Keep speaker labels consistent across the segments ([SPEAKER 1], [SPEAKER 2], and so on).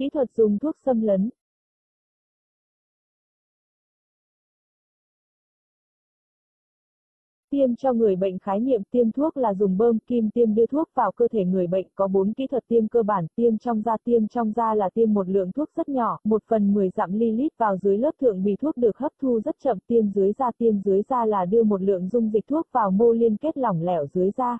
[SPEAKER 1] Kỹ thuật dùng thuốc xâm lấn. Tiêm cho người bệnh khái niệm tiêm thuốc là dùng bơm kim tiêm đưa thuốc vào cơ thể người bệnh có 4 kỹ thuật tiêm cơ bản tiêm trong da tiêm trong da là tiêm một lượng thuốc rất nhỏ, 1 phần 10 dặm ml vào dưới lớp thượng bì thuốc được hấp thu rất chậm tiêm dưới da tiêm dưới da là đưa một lượng dung dịch thuốc vào mô liên kết lỏng lẻo dưới da.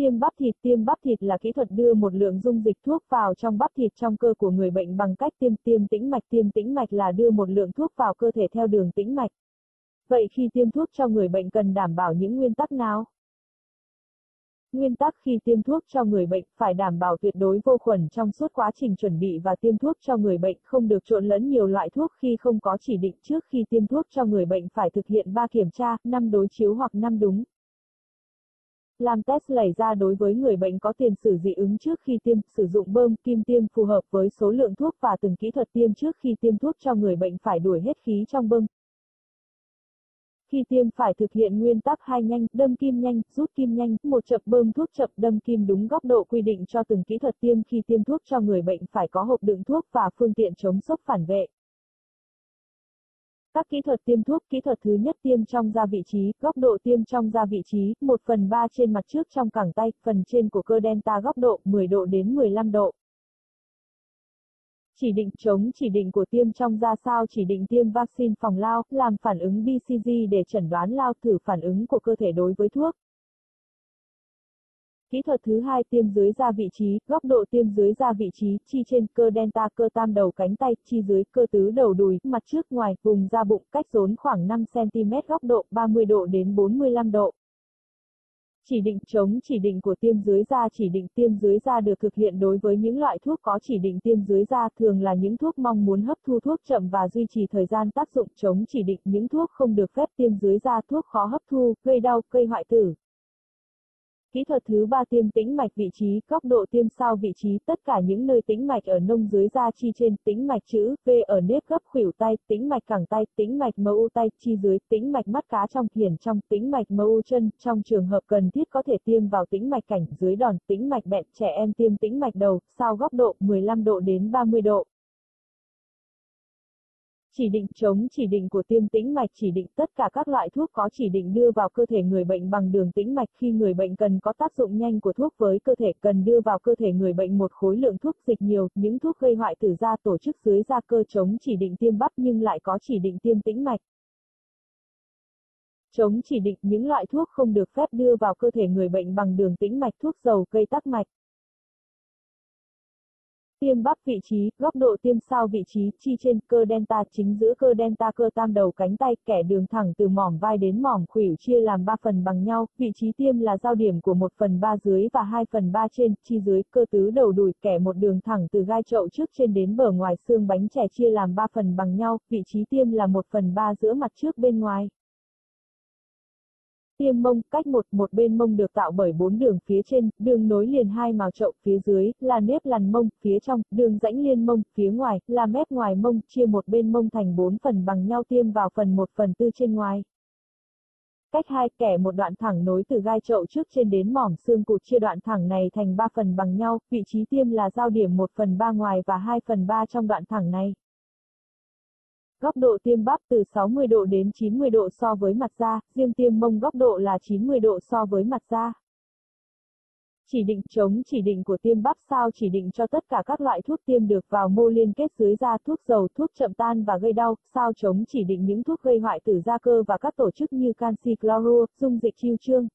[SPEAKER 1] Tiêm bắp thịt Tiêm bắp thịt là kỹ thuật đưa một lượng dung dịch thuốc vào trong bắp thịt trong cơ của người bệnh bằng cách tiêm tiêm tĩnh mạch Tiêm tĩnh mạch là đưa một lượng thuốc vào cơ thể theo đường tĩnh mạch. Vậy khi tiêm thuốc cho người bệnh cần đảm bảo những nguyên tắc nào? Nguyên tắc khi tiêm thuốc cho người bệnh phải đảm bảo tuyệt đối vô khuẩn trong suốt quá trình chuẩn bị và tiêm thuốc cho người bệnh, không được trộn lẫn nhiều loại thuốc khi không có chỉ định trước khi tiêm thuốc cho người bệnh phải thực hiện 3 kiểm tra, 5 đối chiếu hoặc 5 đúng. Làm test lẩy ra đối với người bệnh có tiền sử dị ứng trước khi tiêm, sử dụng bơm kim tiêm phù hợp với số lượng thuốc và từng kỹ thuật tiêm trước khi tiêm thuốc cho người bệnh phải đuổi hết khí trong bơm. Khi tiêm phải thực hiện nguyên tắc hai nhanh, đâm kim nhanh, rút kim nhanh, một chập bơm thuốc chập đâm kim đúng góc độ quy định cho từng kỹ thuật tiêm khi tiêm thuốc cho người bệnh phải có hộp đựng thuốc và phương tiện chống sốc phản vệ. Các kỹ thuật tiêm thuốc, kỹ thuật thứ nhất tiêm trong da vị trí, góc độ tiêm trong da vị trí, 1 phần 3 trên mặt trước trong cẳng tay, phần trên của cơ delta góc độ 10 độ đến 15 độ. Chỉ định chống chỉ định của tiêm trong da sao chỉ định tiêm vaccine phòng lao, làm phản ứng BCG để chẩn đoán lao thử phản ứng của cơ thể đối với thuốc. Kỹ thuật thứ hai tiêm dưới da vị trí, góc độ tiêm dưới da vị trí, chi trên cơ delta cơ tam đầu cánh tay, chi dưới cơ tứ đầu đùi, mặt trước ngoài, vùng da bụng, cách rốn khoảng 5cm góc độ 30 độ đến 45 độ. Chỉ định chống chỉ định của tiêm dưới da chỉ định tiêm dưới da được thực hiện đối với những loại thuốc có chỉ định tiêm dưới da thường là những thuốc mong muốn hấp thu thuốc chậm và duy trì thời gian tác dụng chống chỉ định những thuốc không được phép tiêm dưới da thuốc khó hấp thu, gây đau, gây hoại tử. Kỹ thuật thứ ba tiêm tĩnh mạch vị trí, góc độ tiêm sao vị trí, tất cả những nơi tĩnh mạch ở nông dưới da chi trên, tĩnh mạch chữ V ở nếp gấp khuỷu tay, tĩnh mạch cẳng tay, tĩnh mạch mâu tay, chi dưới, tĩnh mạch mắt cá trong hiển trong, tĩnh mạch mâu chân, trong trường hợp cần thiết có thể tiêm vào tĩnh mạch cảnh dưới đòn, tĩnh mạch bẹn, trẻ em tiêm tĩnh mạch đầu, sao góc độ 15 độ đến 30 độ. Chỉ định chống chỉ định của tiêm tĩnh mạch chỉ định tất cả các loại thuốc có chỉ định đưa vào cơ thể người bệnh bằng đường tĩnh mạch khi người bệnh cần có tác dụng nhanh của thuốc với cơ thể cần đưa vào cơ thể người bệnh một khối lượng thuốc dịch nhiều, những thuốc gây hoại tử da tổ chức dưới da cơ chống chỉ định tiêm bắp nhưng lại có chỉ định tiêm tĩnh mạch. Chống chỉ định những loại thuốc không được phép đưa vào cơ thể người bệnh bằng đường tĩnh mạch thuốc dầu gây tắc mạch. Tiêm bắp vị trí, góc độ tiêm sao vị trí, chi trên, cơ delta chính giữa cơ delta cơ tam đầu cánh tay, kẻ đường thẳng từ mỏm vai đến mỏm khuỷu chia làm 3 phần bằng nhau, vị trí tiêm là giao điểm của 1 phần 3 dưới và 2 phần 3 trên, chi dưới, cơ tứ đầu đùi, kẻ một đường thẳng từ gai chậu trước trên đến bờ ngoài xương bánh trẻ chia làm 3 phần bằng nhau, vị trí tiêm là 1 phần 3 giữa mặt trước bên ngoài. Tiêm mông, cách một, một bên mông được tạo bởi bốn đường phía trên, đường nối liền hai màu chậu, phía dưới, là nếp lằn mông, phía trong, đường rãnh liên mông, phía ngoài, là mép ngoài mông, chia một bên mông thành bốn phần bằng nhau tiêm vào phần một phần tư trên ngoài. Cách hai, kẻ một đoạn thẳng nối từ gai chậu trước trên đến mỏm xương cụt chia đoạn thẳng này thành ba phần bằng nhau, vị trí tiêm là giao điểm một phần ba ngoài và hai phần ba trong đoạn thẳng này. Góc độ tiêm bắp từ 60 độ đến 90 độ so với mặt da, riêng tiêm mông góc độ là 90 độ so với mặt da. Chỉ định chống chỉ định của tiêm bắp sao chỉ định cho tất cả các loại thuốc tiêm được vào mô liên kết dưới da thuốc dầu, thuốc chậm tan và gây đau, sao chống chỉ định những thuốc gây hoại tử da cơ và các tổ chức như canxi clorua, dung dịch chiêu trương,